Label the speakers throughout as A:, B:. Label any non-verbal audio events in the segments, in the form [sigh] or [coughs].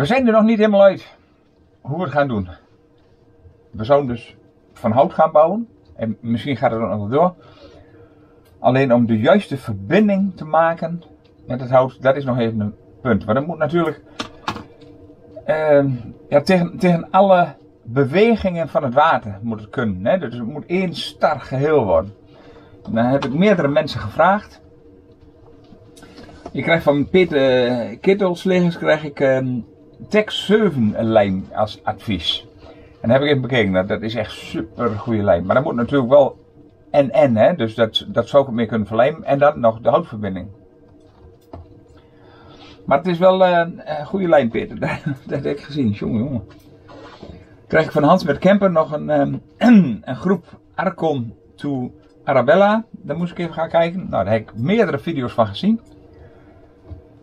A: We zijn er nog niet helemaal uit hoe we het gaan doen. We zouden dus van hout gaan bouwen. En misschien gaat het nog door. Alleen om de juiste verbinding te maken met het hout, dat is nog even een punt. Want dat moet natuurlijk uh, ja, tegen, tegen alle bewegingen van het water moet het kunnen. Hè? Dus het moet één star geheel worden. En dan heb ik meerdere mensen gevraagd. Ik krijg van Peter Kittelslegers krijg ik um, Tex 7 lijm als advies. En dat heb ik even bekeken. Dat, dat is echt super goede lijm. Maar dat moet natuurlijk wel en hè? dus dat, dat zou ik meer kunnen verlijmen. En dan nog de houtverbinding. Maar het is wel uh, een goede lijn, Peter. [laughs] Dat, heb ik gezien. Jongen, jongen. Krijg ik van Hans met Kemper nog een, um, [clears throat] een groep Arcon to Arabella. Daar moest ik even gaan kijken. Nou, daar heb ik meerdere video's van gezien.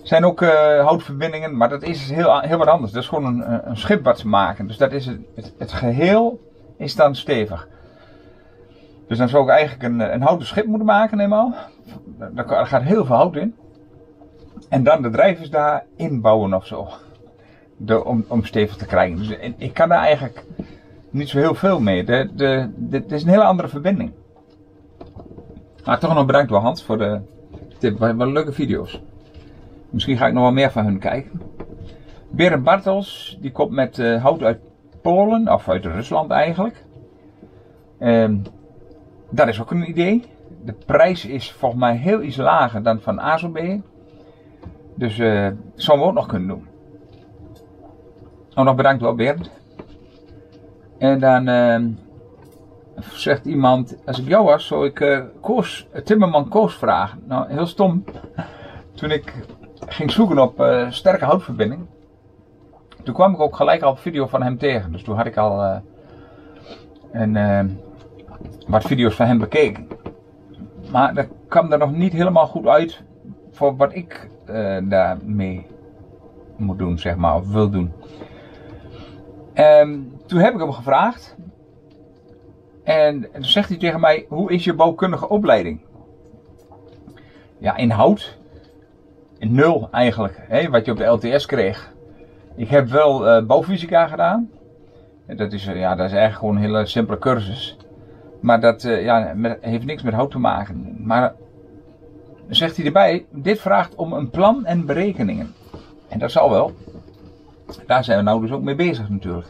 A: Zijn ook uh, houtverbindingen, maar dat is heel, heel wat anders. Dat is gewoon een, een schip wat ze maken. Dus dat is het, het, geheel is dan stevig. Dus dan zou ik eigenlijk een, een houten schip moeten maken, eenmaal. Daar gaat heel veel hout in. En dan de drijvers daar inbouwen of zo. De, om, om stevig te krijgen. Dus ik kan daar eigenlijk niet zo heel veel mee. De, de, het is een hele andere verbinding. Maar toch nog bedankt door Hans voor de tip. Wat leuke video's. Misschien ga ik nog wel meer van hun kijken. Berend Bartels, die komt met uh, hout uit Polen, of uit Rusland eigenlijk. Um, dat is ook een idee. De prijs is volgens mij heel iets lager dan van ASOB. Dus uh, dat zouden we ook nog kunnen doen. Oh, nog bedankt wel Bernd. En dan uh, zegt iemand, als ik jou was, zou ik uh, Koos, Timmerman Koos vragen. Nou, heel stom. Toen ik ging zoeken op uh, sterke houtverbinding. Toen kwam ik ook gelijk al video van hem tegen. Dus toen had ik al uh, een, wat video's van hem bekeken. Maar dat kwam er nog niet helemaal goed uit voor wat ik daarmee moet doen, zeg maar, of wil doen. Um, toen heb ik hem gevraagd. En toen zegt hij tegen mij: Hoe is je bouwkundige opleiding? Ja, in hout. Nul eigenlijk, hè, wat je op de LTS kreeg. Ik heb wel uh, bouwfysica gedaan. Dat is, ja, dat is eigenlijk gewoon een hele simpele cursus. Maar dat uh, ja, heeft niks met hout te maken. Maar zegt hij erbij, dit vraagt om een plan en berekeningen. En dat zal wel. Daar zijn we nou dus ook mee bezig natuurlijk.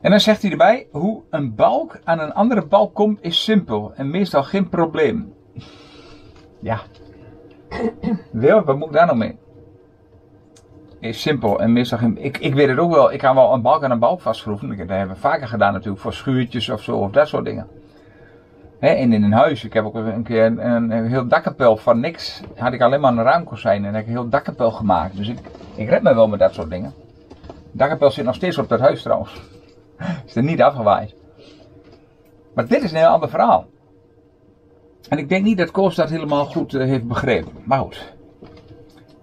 A: En dan zegt hij erbij, hoe een balk aan een andere balk komt is simpel en meestal geen probleem. Ja. Wil, wat moet ik daar nou mee? Is simpel en meestal. Ik, ik weet het ook wel, ik kan wel een balk aan een balk vastschroeven. Dat hebben we vaker gedaan natuurlijk, voor schuurtjes of zo, of dat soort dingen. He, en in een huis, ik heb ook een keer een, een, heel dakkapel van niks. Had ik alleen maar een raamkozijn en heb ik een heel dakkapel gemaakt. Dus ik, ik red me wel met dat soort dingen. Dakkapel zit nog steeds op dat huis trouwens. [laughs] Is er niet afgewaaid. Maar dit is een heel ander verhaal. En ik denk niet dat Koos dat helemaal goed uh, heeft begrepen. Maar goed.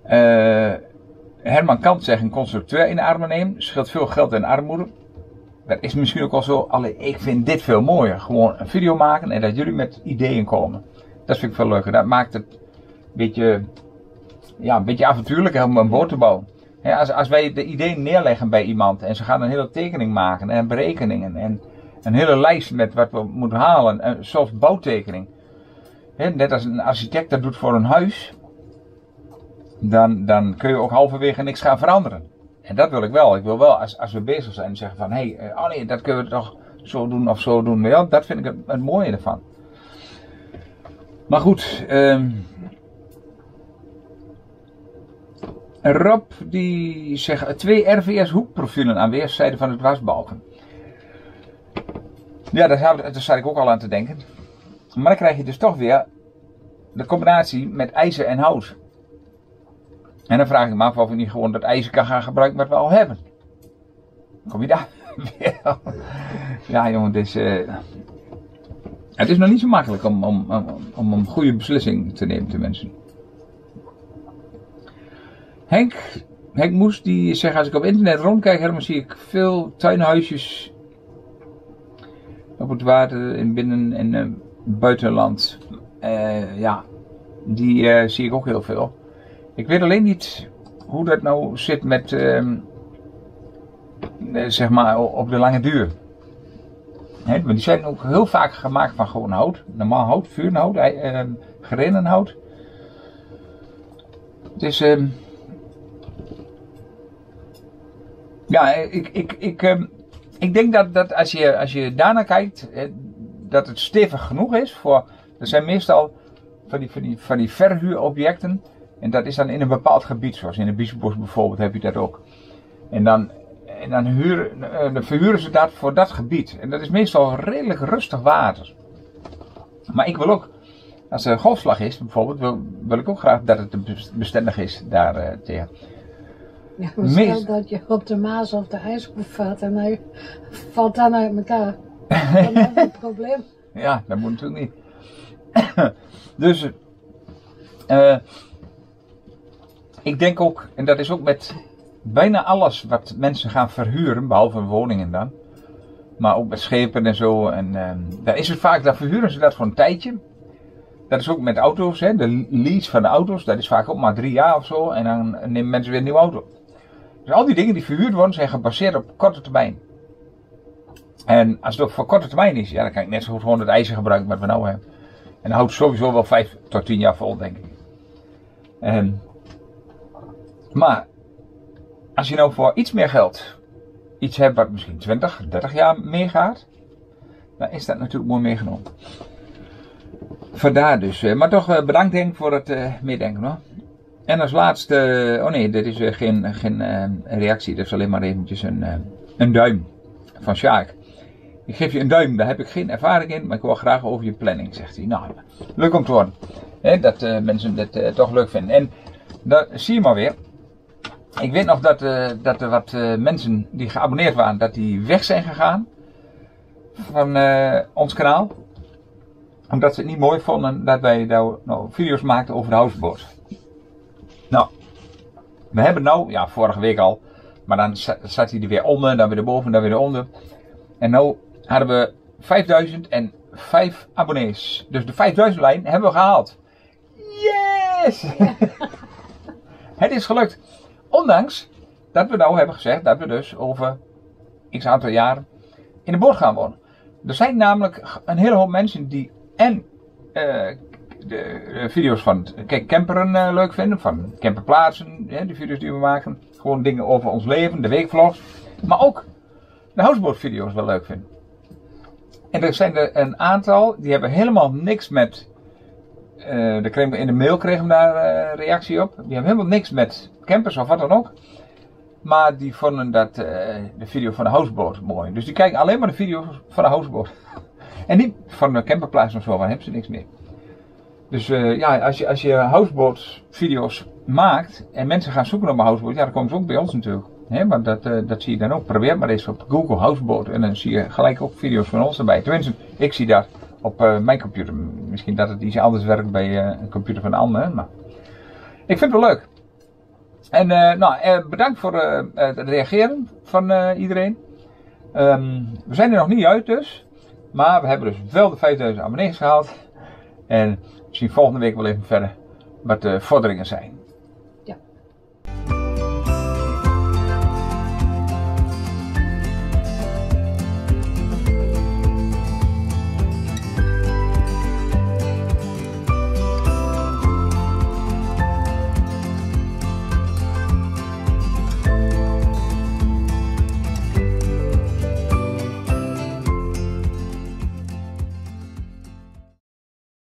A: Uh, Herman Kant zegt een constructeur in de armen nemen. Scheelt veel geld en armoede. Dat is misschien ook al zo. Alleen ik vind dit veel mooier. Gewoon een video maken en dat jullie met ideeën komen. Dat vind ik veel leuker. Dat maakt het een beetje, ja, een beetje avontuurlijker om een boot te bouwen. als, als wij de ideeën neerleggen bij iemand en ze gaan een hele tekening maken en berekeningen en een hele lijst met wat we moeten halen, en zoals bouwtekening. Net als een architect dat doet voor een huis, dan, dan kun je ook halverwege niks gaan veranderen. En dat wil ik wel. Ik wil wel, als, als we bezig zijn, zeggen van, hé, hey, oh nee, dat kunnen we toch zo doen of zo doen. Ja, dat vind ik het, het mooie ervan. Maar goed, um, Rob die zegt twee RVS hoekprofielen aan weerszijden van het wasbalken. Ja, daar, daar zat ik ook al aan te denken. Maar dan krijg je dus toch weer de combinatie met ijzer en hout. En dan vraag ik me af of ik niet gewoon dat ijzer kan gaan gebruiken wat we al hebben. Kom je daar [laughs] weer? ja, jongen, is, uh, het is nog niet zo makkelijk om, om, om, om een goede beslissing te nemen te mensen. Henk, Henk Moes die zegt als ik op internet rondkijk, helemaal zie ik veel tuinhuisjes op het water in binnen- en uh, buitenland. Uh, ja, die zie ik ook heel veel. Ik weet alleen niet hoe dat nou zit met, ehm, eh, zeg maar, op de lange duur. He, maar die zijn ook heel vaak gemaakt van gewoon hout. Normaal hout, vuurhout, eh, gerenen hout. Dus ehm ja, ik, ik, ik, ehm, ik denk dat, dat als, je, als je daarnaar kijkt, dat het stevig genoeg is voor. Er zijn meestal van die, van die, van die verhuurobjecten. En dat is dan in een bepaald gebied, zoals in de Biesbos bijvoorbeeld heb je dat ook. En dan, en dan, huren, eh, dan verhuren ze dat voor dat gebied. En dat is meestal redelijk rustig water. Maar ik wil ook, als er golfslag is bijvoorbeeld, wil, wil ik ook graag dat het bestendig is daar uh, tegen.
B: Ja, maar stel dat je op de Maas of de IJshoef valt en hij valt dan uit elkaar. Dan heb je een [laughs] probleem.
A: Ja, dat moet natuurlijk niet. [coughs] dus, uh, ik denk ook, en dat is ook met bijna alles wat mensen gaan verhuren, behalve woningen dan. Maar ook met schepen en zo. En uh, daar is het vaak, daar verhuren ze dat voor een tijdje. Dat is ook met auto's, hè, de lease van de auto's, dat is vaak ook maar drie jaar of zo. En dan nemen mensen weer een nieuwe auto. Dus al die dingen die verhuurd worden zijn gebaseerd op korte termijn. En als het ook voor korte termijn is, ja, dan kan ik net zo goed gewoon het ijzer gebruiken wat we nou hebben. En dan houdt sowieso wel 5 tot 10 jaar vol, denk ik. En, maar, als je nou voor iets meer geld iets hebt wat misschien 20, 30 jaar meer gaat, dan is dat natuurlijk mooi meegenomen. Vandaar dus. Eh, maar toch eh, bedankt Henk voor het uh, meedenken hoor. En als laatste, oh nee, dit is weer geen, geen uh, reactie, dit is alleen maar eventjes een, een duim van Sjaak. Ik geef je een duim, daar heb ik geen ervaring in, maar ik wil graag over je planning, zegt hij. Nou, leuk om te horen. Dat uh, mensen dit toch leuk vinden. En dat zie je maar weer. Ik weet nog dat, dat er wat mensen die geabonneerd waren, dat die weg zijn gegaan van ons kanaal. Omdat ze het niet mooi vonden dat wij nou, nou video's maakten over de houseboat. Nou, we hebben nou, ja, vorige week al, maar dan zat hij er weer onder, dan weer erboven, dan weer eronder. En nu hadden we 5005 abonnees. Dus de 5000 lijn hebben we gehaald. Yes! [laughs] het is gelukt. Ondanks dat we nou hebben gezegd dat we dus over x aantal jaren in de boot gaan wonen. Er zijn namelijk een hele hoop mensen die en uh, de, video's van kijk, camperen uh, leuk vinden, van camperplaatsen, hè, de video's die we maken. Gewoon dingen over ons leven, de weekvlogs. Maar ook de houseboat-video's wel leuk vinden. En er zijn er een aantal, die hebben helemaal niks met. Uh, kregen we in de mail kregen we daar uh, reactie op. Die hebben helemaal niks met campers of wat dan ook. Maar die vonden dat uh, de video van de houseboat mooi. Dus die kijken alleen maar de video's van de houseboat. [laughs] en niet van de camperplaats of zo, waar hebben ze niks meer. Dus ja, als je, als je houseboat video's maakt en mensen gaan zoeken op een houseboat, ja, dan komen ze ook bij ons natuurlijk. He, maar dat, uh, dat zie je dan ook. Probeer maar eens op Google houseboat en dan zie je gelijk ook video's van ons erbij. Tenminste, ik zie dat op uh, mijn computer. Misschien dat het iets anders werkt bij een computer van een ander, maar ik vind het wel leuk. En nou, bedankt voor het reageren van iedereen. Um, we zijn er nog niet uit dus. Maar we hebben dus wel de 5000 abonnees gehaald. En zien volgende week wel even verder wat de vorderingen zijn.